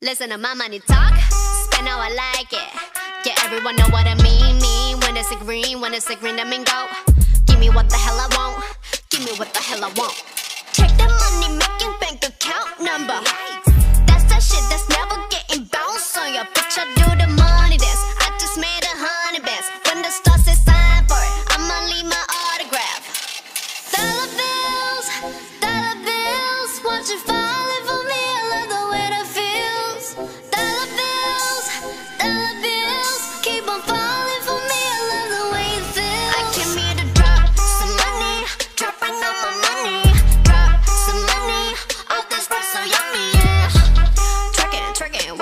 Listen to my money talk, spend how I like it. Yeah, everyone know what I mean. Mean when it's a green, when it's a green, that mean go. Give me what the hell I want. Give me what the hell I want. Check the money making bank account number. That's that shit that's never getting bounced on your bitch. I do the money dance. I just made a hundred bands. When the stars says sign for it, I'ma leave my autograph. Dollar bills, dollar bills, won't you falling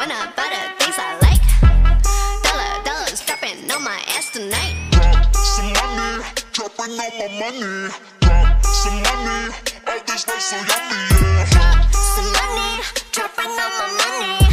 wanna buy the things I like. Dollar, dollars dropping on my ass tonight. Drop some money, dropping on my money. Drop some money, all this rice so yummy, yeah. Drop some money, dropping on my money.